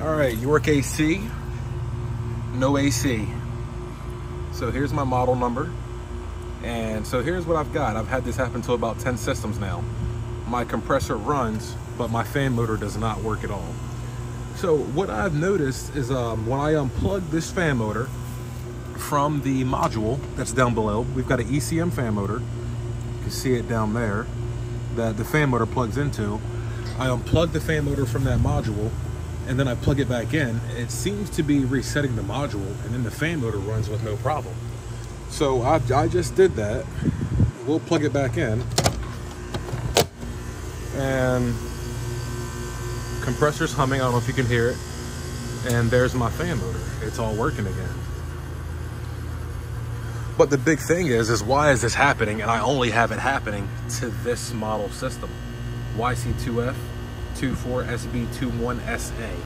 All right, York AC, no AC. So here's my model number. And so here's what I've got. I've had this happen to about 10 systems now. My compressor runs, but my fan motor does not work at all. So what I've noticed is um, when I unplug this fan motor from the module that's down below, we've got an ECM fan motor. You can see it down there that the fan motor plugs into. I unplug the fan motor from that module and then I plug it back in. It seems to be resetting the module and then the fan motor runs with no problem. So I, I just did that. We'll plug it back in. And compressor's humming, I don't know if you can hear it. And there's my fan motor. It's all working again. But the big thing is, is why is this happening? And I only have it happening to this model system. YC2F 24SB21SA.